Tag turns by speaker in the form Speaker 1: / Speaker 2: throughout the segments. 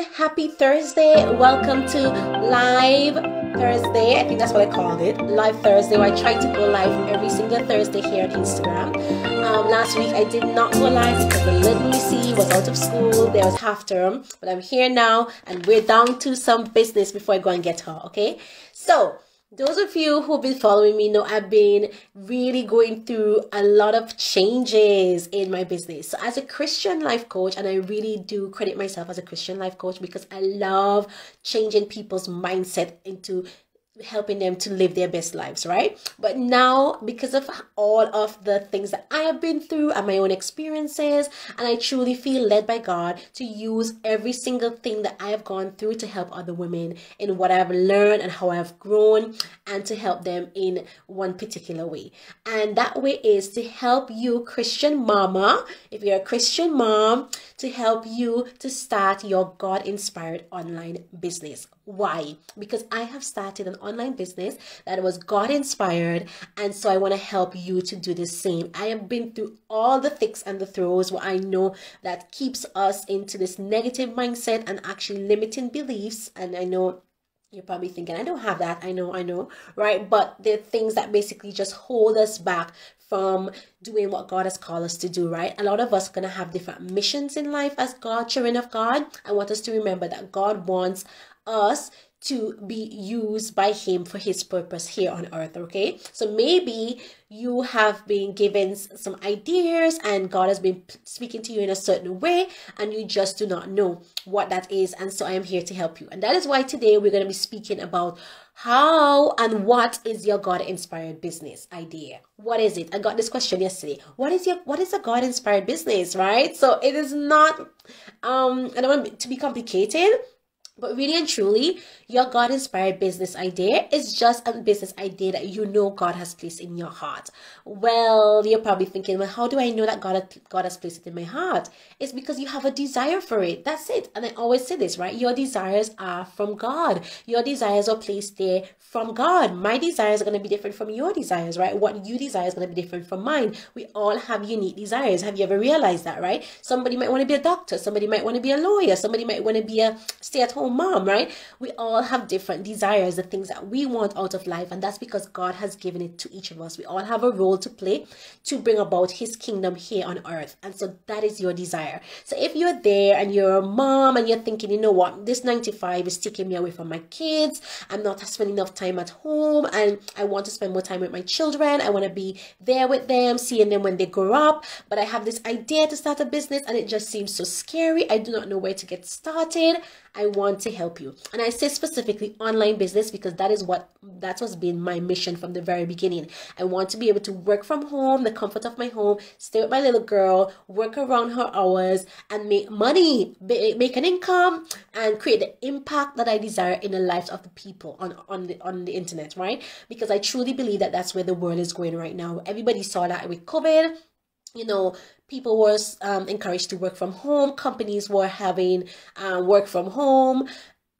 Speaker 1: Happy Thursday. Welcome to Live Thursday. I think that's what I called it. Live Thursday. Where I try to go live every single Thursday here on Instagram. Um, last week I did not go live because the little Missy was out of school. There was half term. But I'm here now and we're down to some business before I go and get her. Okay. So those of you who've been following me know I've been really going through a lot of changes in my business. So, as a Christian life coach, and I really do credit myself as a Christian life coach because I love changing people's mindset into helping them to live their best lives, right? But now, because of all of the things that I have been through and my own experiences, and I truly feel led by God to use every single thing that I have gone through to help other women in what I've learned and how I've grown, and to help them in one particular way. And that way is to help you, Christian mama, if you're a Christian mom, to help you to start your God inspired online business. Why? Because I have started an online business that was God inspired, and so I want to help you to do the same. I have been through all the thicks and the throws where I know that keeps us into this negative mindset and actually limiting beliefs, and I know you're probably thinking, I don't have that. I know, I know, right? But they're things that basically just hold us back from doing what God has called us to do, right? A lot of us are going to have different missions in life as God, children of God. I want us to remember that God wants us to be used by him for his purpose here on earth okay? So maybe you have been given some ideas and god has been speaking to you in a certain way and you just do not know what that is and so i am here to help you. And that is why today we're going to be speaking about how and what is your god inspired business idea? What is it? I got this question yesterday. What is your what is a god inspired business right? So it is not um i don't want to be complicated but really and truly, your God inspired business idea is just a business idea that you know God has placed in your heart. Well, you're probably thinking, well, how do I know that God, God has placed it in my heart? It's because you have a desire for it. That's it. And I always say this, right? Your desires are from God. Your desires are placed there from God. My desires are going to be different from your desires, right? What you desire is going to be different from mine. We all have unique desires. Have you ever realized that, right? Somebody might want to be a doctor. Somebody might want to be a lawyer. Somebody might want to be a stay at home mom, right? We all have different desires, the things that we want out of life, and that's because God has given it to each of us. We all have a role to play to bring about His kingdom here on earth, and so that is your desire. So if you're there and you're a mom and you're thinking, you know what, this 95 is taking me away from my kids, I'm not spending enough time at home, and I want to spend more time with my children, I want to be there with them, seeing them when they grow up, but I have this idea to start a business and it just seems so scary. I do not know where to get started. I want to help you. And I say specifically online business because that is what that was been my mission from the very beginning. I want to be able to work from home, the comfort of my home, stay with my little girl, work around her hours and make money, make an income and create the impact that I desire in the lives of the people on on the on the internet, right? Because I truly believe that that's where the world is going right now. Everybody saw that with COVID you know, people were um, encouraged to work from home, companies were having uh, work from home,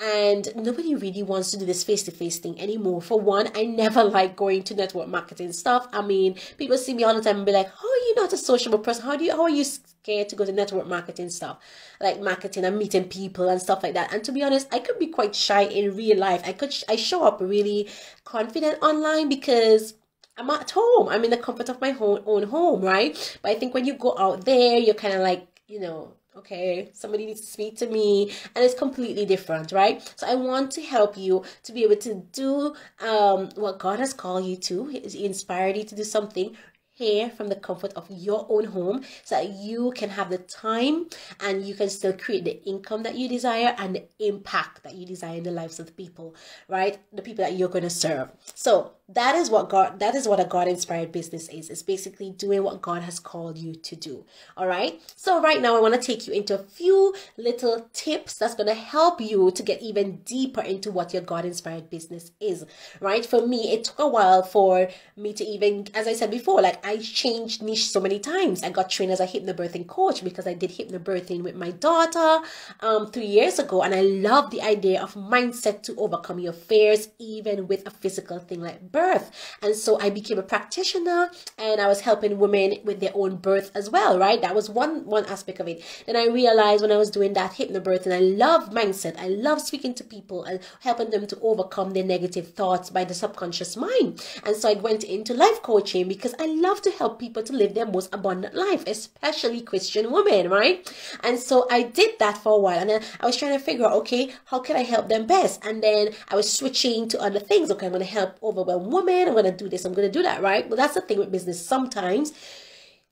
Speaker 1: and nobody really wants to do this face-to-face thing anymore. For one i never like going to network marketing stuff. I mean people see me all the time and be like how are you not a sociable person. How do you how are you scared to go to network marketing stuff? Like marketing and meeting people and stuff like that. And to be honest i could be quite shy in real life. I could i show up really confident online because I'm at home. I'm in the comfort of my own, home, right? But I think when you go out there, you're kind of like, you know, okay, somebody needs to speak to me, and it's completely different, right? So I want to help you to be able to do um, what God has called you to. He inspired you to do something here from the comfort of your own home so that you can have the time and you can still create the income that you desire and the impact that you desire in the lives of the people, right? The people that you're going to serve. So that is what God that is what a God inspired business is. It's basically doing what God has called you to do. All right. So right now I want to take you into a few little tips that's going to help you to get even deeper into what your God inspired business is. Right? For me, it took a while for me to even as I said before, like I changed niche so many times. I got trained as a hypnobirthing coach because I did hypnobirthing with my daughter um, three years ago. And I love the idea of mindset to overcome your fears, even with a physical thing like birth. And so I became a practitioner and I was helping women with their own birth as well, right? That was one, one aspect of it. Then I realized when I was doing that hypnobirth and I love mindset. I love speaking to people and helping them to overcome their negative thoughts by the subconscious mind. And so I went into life coaching because I love to help people to live their most abundant life, especially Christian women, right? And so I did that for a while and then I was trying to figure out, okay, how can I help them best? And then I was switching to other things. Okay, I'm going to help overwhelmed women. I'm going to do this. I'm going to do that, right? But that's the thing with business. Sometimes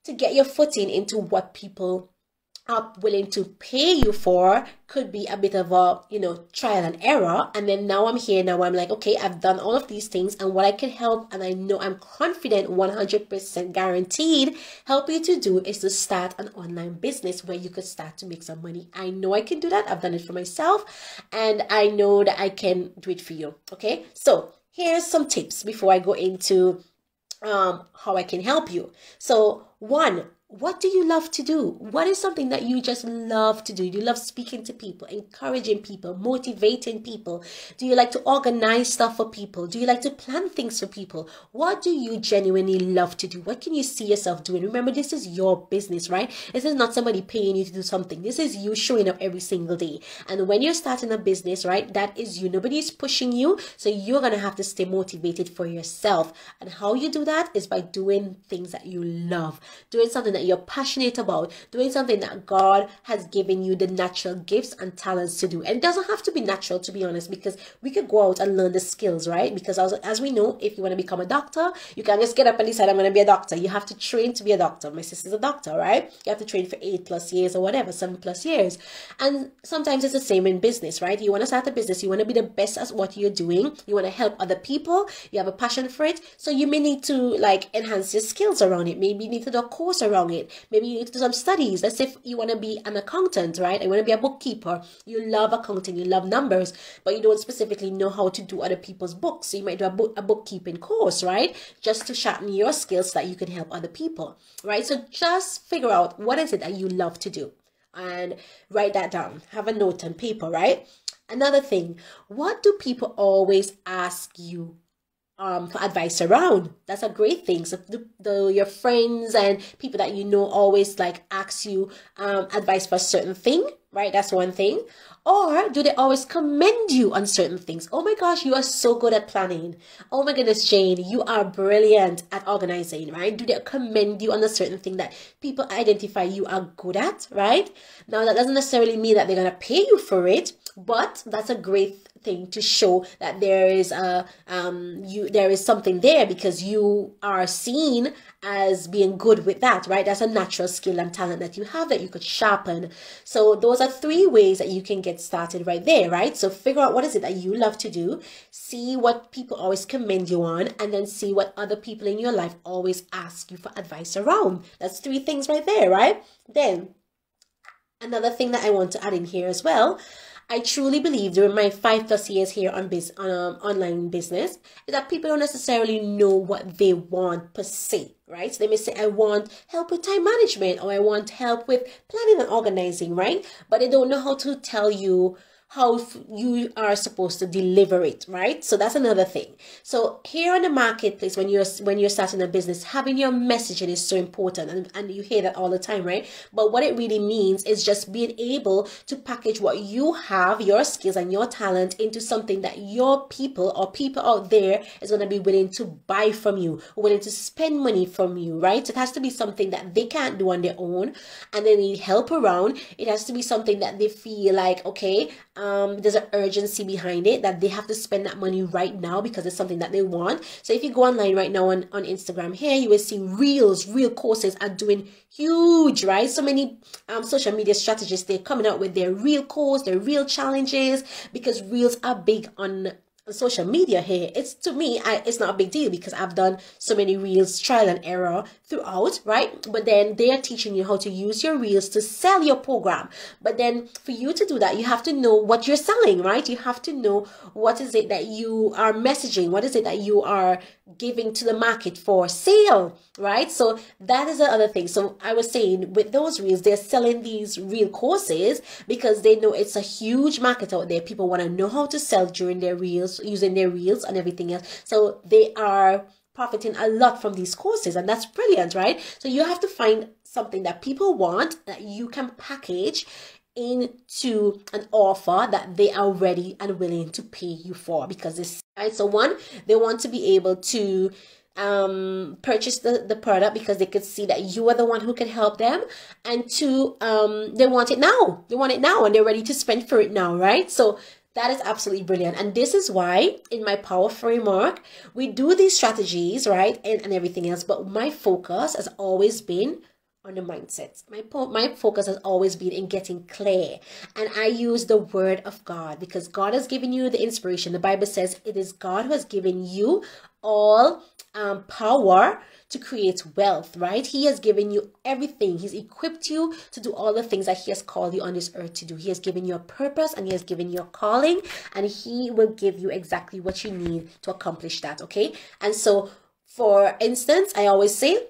Speaker 1: to get your footing into what people are willing to pay you for could be a bit of a you know trial and error and then now i'm here now i'm like okay i've done all of these things and what i can help and i know i'm confident 100% guaranteed help you to do is to start an online business where you could start to make some money i know i can do that i've done it for myself and i know that i can do it for you okay so here's some tips before i go into um how i can help you. So one what do you love to do? What is something that you just love to do? You love speaking to people, encouraging people, motivating people? Do you like to organize stuff for people? Do you like to plan things for people? What do you genuinely love to do? What can you see yourself doing? Remember, this is your business, right? This is not somebody paying you to do something. This is you showing up every single day. And when you're starting a business, right, that is you. Nobody is pushing you. So you're going to have to stay motivated for yourself. And how you do that is by doing things that you love, doing something that that you're passionate about, doing something that God has given you the natural gifts and talents to do. And it doesn't have to be natural, to be honest, because we could go out and learn the skills, right? Because as, as we know, if you want to become a doctor, you can't just get up and decide, I'm going to be a doctor. You have to train to be a doctor. My sister's a doctor, right? You have to train for eight plus years or whatever, seven plus years. And sometimes it's the same in business, right? You want to start a business, you want to be the best at what you're doing, you want to help other people, you have a passion for it. So you may need to like enhance your skills around it. Maybe you need to do a course around it. Maybe you need to do some studies. Let's say if you want to be an accountant, right? You want to be a bookkeeper. You love accounting, you love numbers, but you don't specifically know how to do other people's books. So you might do a, book, a bookkeeping course, right? Just to sharpen your skills so that you can help other people, right? So just figure out what is it that you love to do and write that down. Have a note on paper, right? Another thing, what do people always ask you um, for advice around. That's a great thing. So the, the, your friends and people that you know always like ask you um, advice for a certain thing, right? That's one thing. Or do they always commend you on certain things? Oh my gosh, you are so good at planning. Oh my goodness, Jane, you are brilliant at organizing, right? Do they commend you on a certain thing that people identify you are good at, right? Now, that doesn't necessarily mean that they're to pay you for it, but that's a great thing to show that there is a um you there is something there because you are seen as being good with that right? That's a natural skill and talent that you have that you could sharpen. So those are three ways that you can get started right there right? So figure out what is it that you love to do see what people always commend you on and then see what other people in your life always ask you for advice around. That's three things right there right? Then another thing that i want to add in here as well I truly believe during my five plus years here on biz, um, online business is that people don't necessarily know what they want per se, right? So they may say, I want help with time management or I want help with planning and organizing, right? But they don't know how to tell you how you are supposed to deliver it right? So that's another thing. So here in the marketplace when you're when you're starting a business having your messaging is so important and, and you hear that all the time right? But what it really means is just being able to package what you have your skills and your talent into something that your people or people out there is going to be willing to buy from you willing to spend money from you right? It has to be something that they can't do on their own and they need help around. It has to be something that they feel like okay there's an urgency behind it that they have to spend that money right now because it's something that they want. So if you go online right now on, on Instagram here, you will see reels, reel courses are doing huge, right? So many um, social media strategists, they're coming out with their reel course, their reel challenges because reels are big on social media here it's to me I, it's not a big deal because i've done so many reels trial and error throughout right? But then they are teaching you how to use your reels to sell your program. But then for you to do that you have to know what you're selling right? You have to know what is it that you are messaging what is it that you are giving to the market for sale right? So that is the other thing. So i was saying with those reels they're selling these reel courses because they know it's a huge market out there. People want to know how to sell during their reels using their reels and everything else. So they are profiting a lot from these courses and that's brilliant, right? So you have to find something that people want that you can package into an offer that they are ready and willing to pay you for because this right so one they want to be able to um purchase the, the product because they could see that you are the one who can help them and two um they want it now they want it now and they're ready to spend for it now right so that is absolutely brilliant. And this is why in my power framework, we do these strategies, right? And, and everything else. But my focus has always been on the mindset. My my focus has always been in getting clear. And I use the word of God because God has given you the inspiration. The Bible says it is God who has given you all um, power to create wealth, right? He has given you everything. He's equipped you to do all the things that He has called you on this earth to do. He has given you a purpose and He has given you a calling, and He will give you exactly what you need to accomplish that, okay? And so, for instance, I always say,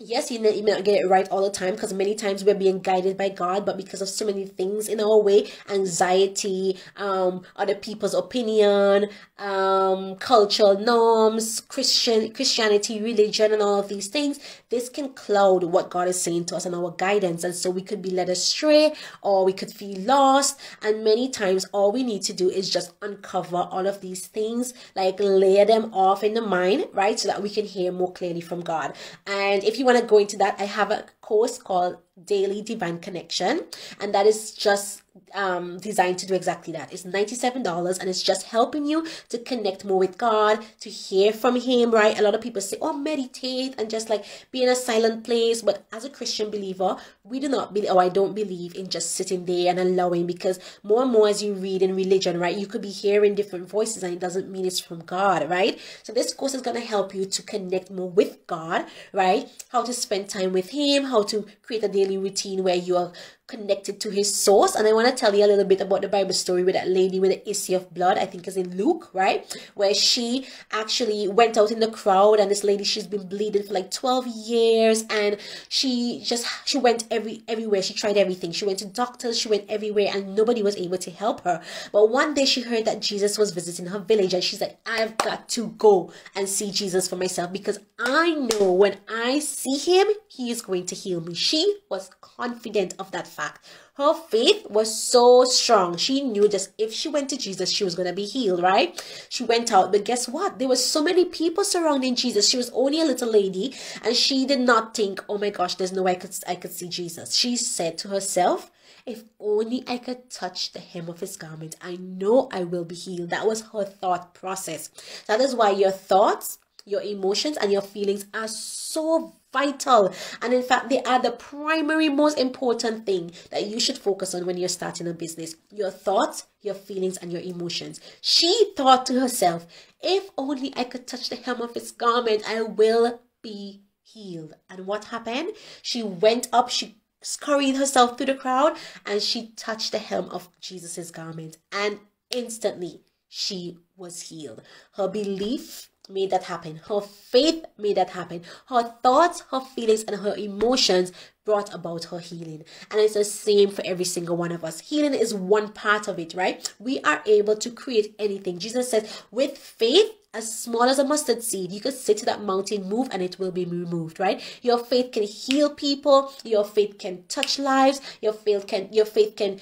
Speaker 1: yes, you may, not get it right all the time because many times we're being guided by God, but because of so many things in our way, anxiety, um, other people's opinion, um, cultural norms, Christian Christianity, religion, and all of these things, this can cloud what God is saying to us and our guidance, and so we could be led astray or we could feel lost. And many times, all we need to do is just uncover all of these things, like layer them off in the mind, right, so that we can hear more clearly from God. And if you want to go into that, I have a course called Daily Divine Connection, and that is just um, designed to do exactly that. It's $97 and it's just helping you to connect more with God, to hear from Him, right? A lot of people say, oh, meditate and just like be in a silent place. But as a Christian believer, we do not believe, oh, I don't believe in just sitting there and allowing because more and more as you read in religion, right, you could be hearing different voices and it doesn't mean it's from God, right? So this course is going to help you to connect more with God, right? How to spend time with Him, how to create a daily routine where you are connected to his source. And I want to tell you a little bit about the Bible story with that lady with the issue of blood. I think is in Luke, right? Where she actually went out in the crowd and this lady, she's been bleeding for like 12 years and she just, she went every, everywhere. She tried everything. She went to doctors, she went everywhere and nobody was able to help her. But one day she heard that Jesus was visiting her village and she's like, I've got to go and see Jesus for myself because I know when I see him, he is going to heal me. She was confident of that fact. Her faith was so strong. She knew just if she went to Jesus, she was going to be healed, right? She went out, but guess what? There were so many people surrounding Jesus. She was only a little lady, and she did not think, oh my gosh, there's no way I could, I could see Jesus. She said to herself, if only I could touch the hem of his garment, I know I will be healed. That was her thought process. That is why your thoughts your emotions and your feelings are so vital. And in fact, they are the primary, most important thing that you should focus on when you're starting a business your thoughts, your feelings, and your emotions. She thought to herself, if only I could touch the hem of his garment, I will be healed. And what happened? She went up, she scurried herself through the crowd, and she touched the hem of Jesus's garment. And instantly, she was healed. Her belief made that happen. Her faith made that happen. Her thoughts, her feelings, and her emotions brought about her healing. And it's the same for every single one of us. Healing is one part of it, right? We are able to create anything. Jesus says, with faith, as small as a mustard seed, you could say to that mountain, move, and it will be removed, right? Your faith can heal people. Your faith can touch lives. Your faith can, your faith can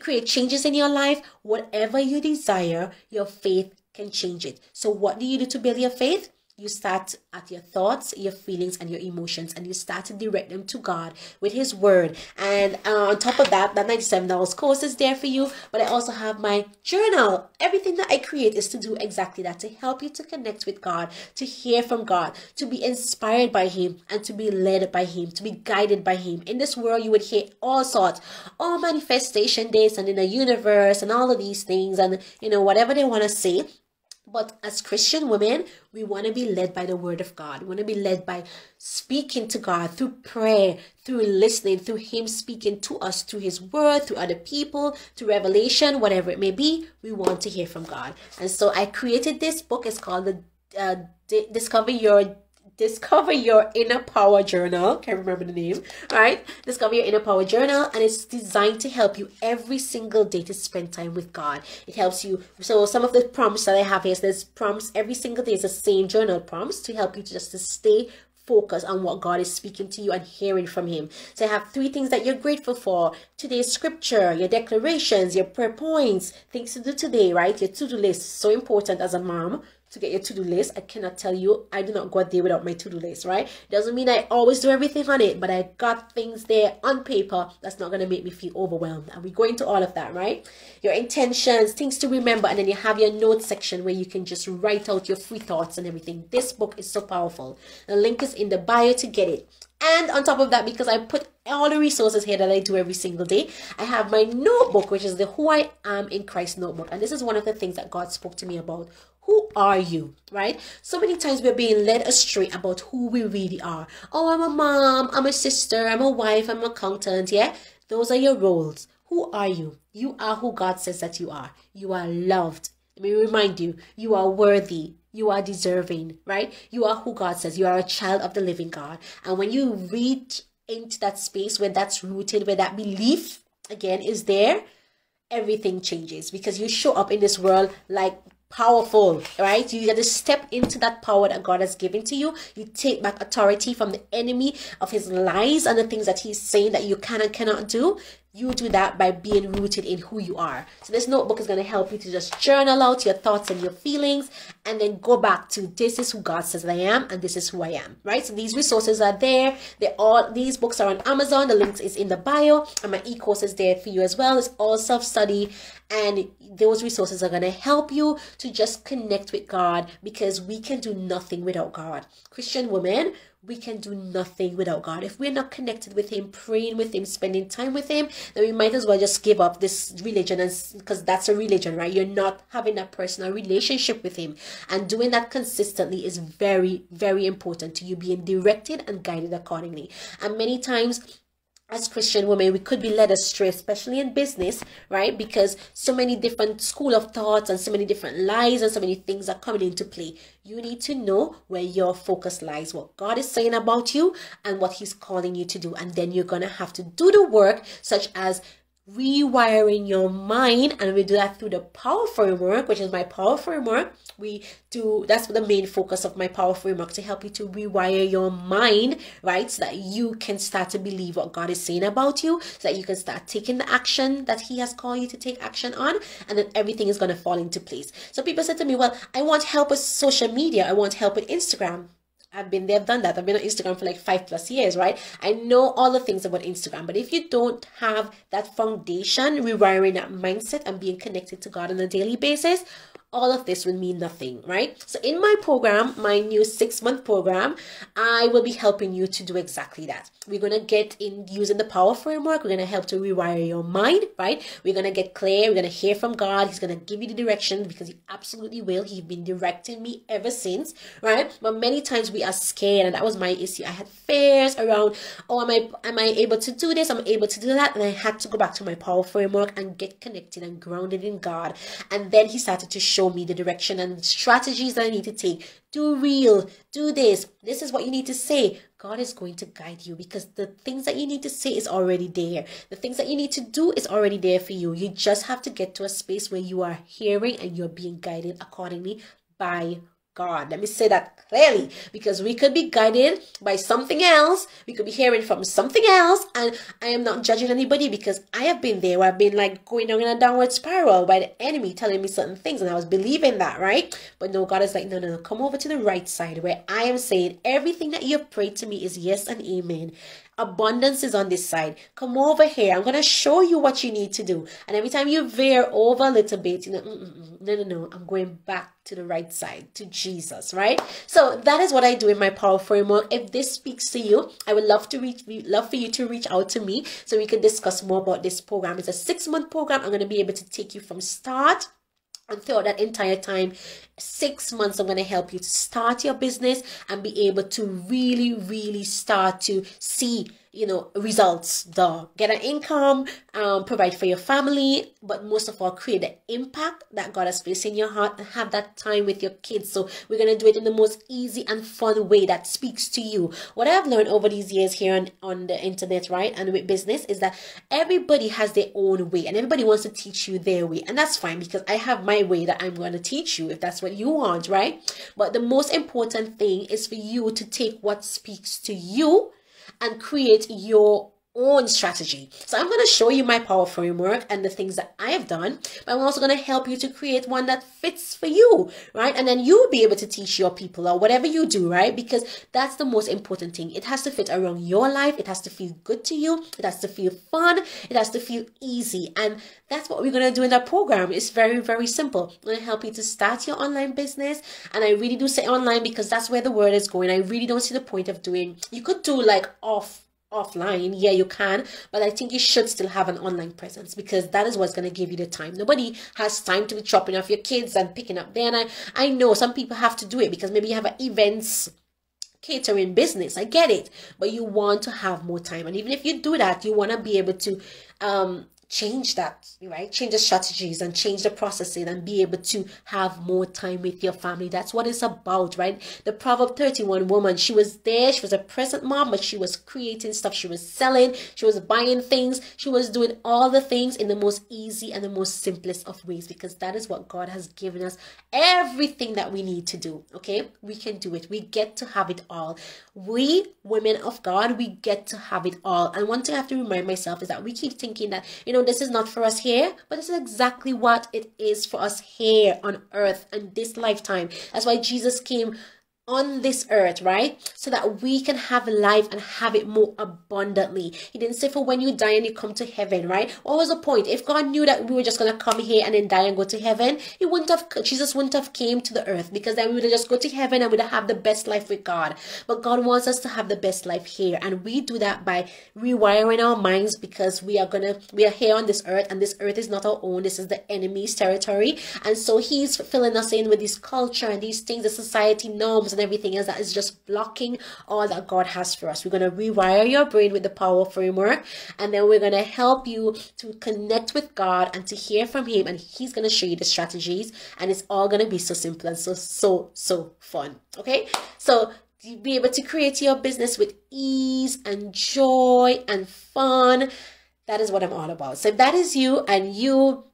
Speaker 1: create changes in your life. Whatever you desire, your faith can change it. So, what do you do to build your faith? You start at your thoughts, your feelings, and your emotions, and you start to direct them to God with His Word. And uh, on top of that, that $97 course is there for you. But I also have my journal. Everything that I create is to do exactly that to help you to connect with God, to hear from God, to be inspired by Him, and to be led by Him, to be guided by Him. In this world, you would hear all sorts, all manifestation days, and in the universe, and all of these things, and you know, whatever they want to say But as Christian women, we want to be led by the word of God. We want to be led by speaking to God through prayer, through listening, through Him speaking to us through His word, through other people, through revelation, whatever it may be. We want to hear from God. And so I created this book. It's called the uh, Discover Your Discover Your Inner Power Journal. Can't remember the name. Right. Discover Your Inner Power Journal. And it's designed to help you every single day to spend time with God. It helps you. So some of the prompts that I have here, there's prompts every single day is the same journal prompts to help you to just to stay focus on what God is speaking to you and hearing from Him. So I have three things that you're grateful for today's scripture, your declarations, your prayer points, things to do today, right? Your to do list. So important as a mom to get your to-do list. I cannot tell you I do not go a day without my to-do list, right? Doesn't mean I always do everything on it, but I got things there on paper that's not gonna make me feel overwhelmed. And we go into all of that, right? Your intentions, things to remember, and then you have your notes section where you can just write out your free thoughts and everything. This book is so powerful. The link is in the bio to get it. And on top of that, because I put all the resources here that I do every single day, I have my notebook, which is the Who I Am in Christ notebook. And this is one of the things that God spoke to me about. Who are you? Right? So many times we're being led astray about who we really are. Oh, I'm a mom, I'm a sister, I'm a wife, I'm an accountant. Yeah? Those are your roles. Who are you? You are who God says that you are. You are loved. Let me remind you, you are worthy you are deserving, right? You are who God says. You are a child of the living God. And when you reach into that space where that's rooted, where that belief again is there, everything changes because you show up in this world like powerful, right? You got to step into that power that God has given to you. You take back authority from the enemy of his lies and the things that he's saying that you can and cannot do you do that by being rooted in who you are. So this notebook is going to help you to just journal out your thoughts and your feelings and then go back to this is who God says I am and this is who I am, right? So these resources are there. They all these books are on Amazon. The links is in the bio and my e-course is there for you as well. It's all self-study and those resources are going to help you to just connect with God because we can do nothing without God. Christian women, we can do nothing without God. If we're not connected with Him, praying with Him, spending time with Him, then we might as well just give up this religion because that's a religion, right? You're not having a personal relationship with Him. And doing that consistently is very, very important to you being directed and guided accordingly. And many times, as Christian women, we could be led astray, especially in business, right? Because so many different school of thoughts and so many different lies and so many things are coming into play. You need to know where your focus lies, what God is saying about you and what He's calling you to do. And then you're going to have to do the work, such as rewiring your mind and we do that through the power framework which is my power framework. We do that's the main focus of my power framework to help you to rewire your mind right so that you can start to believe what god is saying about you so that you can start taking the action that he has called you to take action on and then everything is going to fall into place. So people said to me well i want help with social media. I want help with instagram I've been there, I've done that. I've been on Instagram for like five plus years, right? I know all the things about Instagram, but if you don't have that foundation, rewiring that mindset and being connected to God on a daily basis, all of this will mean nothing, right? So in my program, my new six month program, I will be helping you to do exactly that. We're going to get in using the power framework. We're going to help to rewire your mind, right? We're going to get clear. We're going to hear from God. He's going to give you the direction because he absolutely will. He's been directing me ever since, right? But many times we are scared and that was my issue. I had fears around, oh, am I, am I able to do this? I'm able to do that. And I had to go back to my power framework and get connected and grounded in God. And then he started to show show me the direction and strategies that I need to take. Do real, do this. This is what you need to say. God is going to guide you because the things that you need to say is already there. The things that you need to do is already there for you. You just have to get to a space where you are hearing and you're being guided accordingly by God. Let me say that clearly because we could be guided by something else. We could be hearing from something else. And I am not judging anybody because I have been there where I've been like going down in a downward spiral by the enemy telling me certain things and I was believing that, right? But no, God is like, no, no, no, come over to the right side where I am saying everything that you have prayed to me is yes and amen. Abundance is on this side. Come over here. I'm going to show you what you need to do. And every time you veer over a little bit, you know, mm, mm, mm, no, no, no, I'm going back to the right side, to Jesus, right? So that is what I do in my power framework. If this speaks to you, I would love to reach, love for you to reach out to me so we can discuss more about this program. It's a six month program. I'm going to be able to take you from start and throughout that entire time, six months, I'm going to help you to start your business and be able to really, really start to see you know results the get an income um, provide for your family but most of all create the impact that god has placed in your heart and have that time with your kids. So we're going to do it in the most easy and fun way that speaks to you. What i've learned over these years here on, on the internet right and with business is that everybody has their own way and everybody wants to teach you their way. And that's fine because i have my way that i'm going to teach you if that's what you want right? But the most important thing is for you to take what speaks to you and create your own strategy. So I'm going to show you my power framework and the things that I have done, but I'm also going to help you to create one that fits for you, right? And then you'll be able to teach your people or whatever you do, right? Because that's the most important thing. It has to fit around your life. It has to feel good to you. It has to feel fun. It has to feel easy. And that's what we're going to do in that program. It's very, very simple. I'm going to help you to start your online business. And I really do say online because that's where the word is going. I really don't see the point of doing, you could do like off offline yeah you can but i think you should still have an online presence because that is what's going to give you the time. Nobody has time to be chopping off your kids and picking up there and i i know some people have to do it because maybe you have an events catering business. I get it. But you want to have more time. And even if you do that you want to be able to um change that, right? Change the strategies and change the processing and be able to have more time with your family. That's what it's about, right? The Proverb 31 woman, she was there, she was a present mom, but she was creating stuff, she was selling, she was buying things, she was doing all the things in the most easy and the most simplest of ways because that is what God has given us everything that we need to do, okay? We can do it. We get to have it all. We, women of God, we get to have it all. And one thing I have to remind myself is that we keep thinking that, you know, this is not for us here, but this is exactly what it is for us here on earth and this lifetime. That's why Jesus came on this earth, right? So that we can have life and have it more abundantly. He didn't say for when you die and you come to heaven, right? What was the point? If God knew that we were just gonna come here and then die and go to heaven, he wouldn't have Jesus wouldn't have came to the earth because then we would have just go to heaven and we'd have the best life with God. But God wants us to have the best life here. And we do that by rewiring our minds because we are gonna we are here on this earth and this earth is not our own. This is the enemy's territory. And so he's filling us in with this culture and these things, the society norms and everything else that is just blocking all that God has for us. We're going to rewire your brain with the power framework and then we're going to help you to connect with God and to hear from Him. And He's going to show you the strategies and it's all going to be so simple and so, so, so fun. Okay. So be able to create your business with ease and joy and fun. That is what I'm all about. So if that is you and you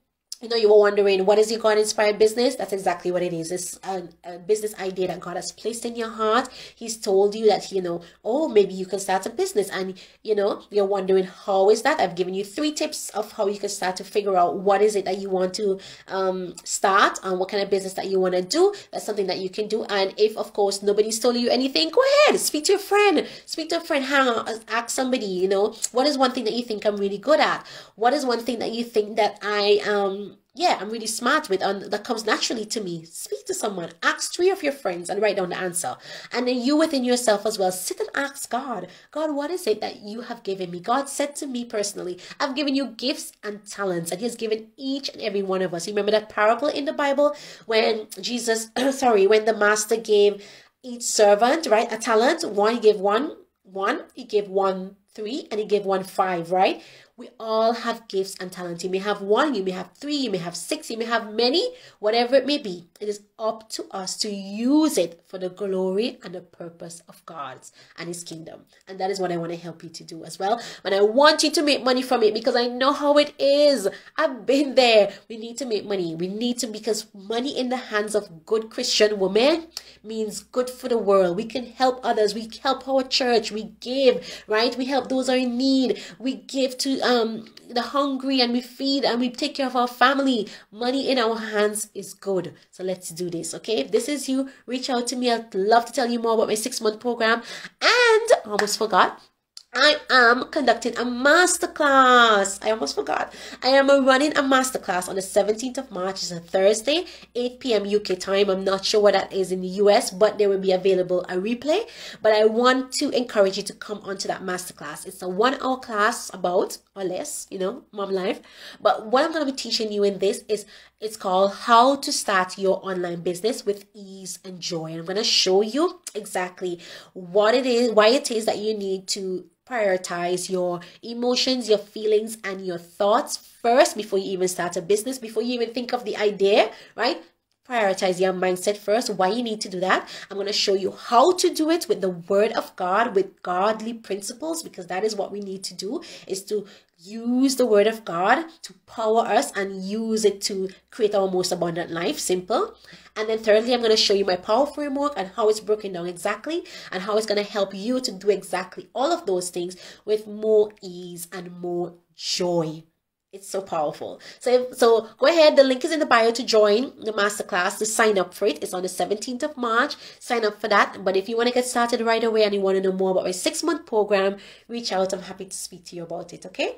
Speaker 1: you know, you were wondering what is your God inspired business? That's exactly what it is. It's a, a, business idea that God has placed in your heart. He's told you that, you know, oh, maybe you can start a business. And, you know, you're wondering how is that? I've given you three tips of how you can start to figure out what is it that you want to um, start and what kind of business that you want to do. That's something that you can do. And if, of course, nobody's told you anything, go ahead, speak to your friend. Speak to a friend, hang on, ask somebody, you know, what is one thing that you think I'm really good at? What is one thing that you think that I, um, yeah, I'm really smart with and that comes naturally to me. Speak to someone, ask three of your friends and write down the answer. And then you within yourself as well, sit and ask God, God, what is it that you have given me? God said to me personally, I've given you gifts and talents, and He has given each and every one of us. You remember that parable in the Bible when Jesus, sorry, when the master gave each servant, right, a talent. One, he gave one, one, he gave one three, and he gave one five, right? We all have gifts and talents. You may have one, you may have three, you may have six, you may have many, whatever it may be. It is up to us to use it for the glory and the purpose of God's and His kingdom. And that is what I want to help you to do as well. And I want you to make money from it because I know how it is. I've been there. We need to make money. We need to, because money in the hands of good Christian women means good for the world. We can help others. We help our church. We give, right? We help those are in need. We give to um the hungry and we feed and we take care of our family. Money in our hands is good. So let's do this, okay? If this is you, reach out to me. I'd love to tell you more about my six month program. And almost forgot I am conducting a masterclass. I almost forgot. I am running a masterclass on the 17th of March. It's a Thursday, 8 p.m. UK time. I'm not sure what that is in the US, but there will be available a replay. But I want to encourage you to come onto that masterclass. It's a one hour class about or less, you know, mom life. But what I'm going to be teaching you in this is it's called How to Start Your Online Business with Ease and Joy. And I'm going to show you exactly what it is, why it is that you need to prioritize your emotions, your feelings, and your thoughts first before you even start a business, before you even think of the idea, right? Prioritize your mindset first, why you need to do that. I'm going to show you how to do it with the word of God, with godly principles, because that is what we need to do, is to use the word of God to power us and use it to create our most abundant life. Simple. And then thirdly, I'm going to show you my power framework and how it's broken down exactly and how it's going to help you to do exactly all of those things with more ease and more joy. It's so powerful. So, so go ahead. The link is in the bio to join the masterclass to sign up for it. It's on the 17th of March. Sign up for that. But if you want to get started right away and you want to know more about my six month program, reach out. I'm happy to speak to you about it. Okay.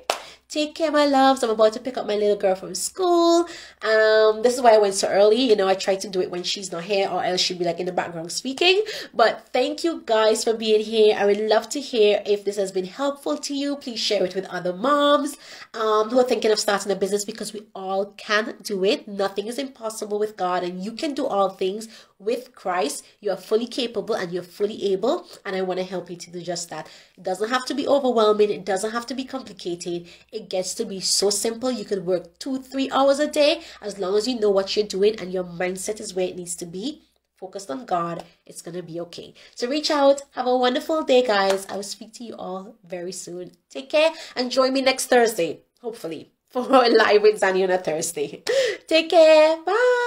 Speaker 1: Take care, my loves. I'm about to pick up my little girl from school. Um, this is why I went so early. You know, I try to do it when she's not here, or else she'll be like in the background speaking. But thank you guys for being here. I would love to hear if this has been helpful to you. Please share it with other moms um, who thinking of starting a business because we all can do it. Nothing is impossible with God, and you can do all things with Christ. You are fully capable and you're fully able, and I want to help you to do just that. It doesn't have to be overwhelming, it doesn't have to be complicated. It gets to be so simple. You could work two, three hours a day as long as you know what you're doing and your mindset is where it needs to be. Focused on God, it's gonna be okay. So reach out. Have a wonderful day, guys. I will speak to you all very soon. Take care and join me next Thursday, hopefully, for live with Zanny on a Thursday. Take care. Bye.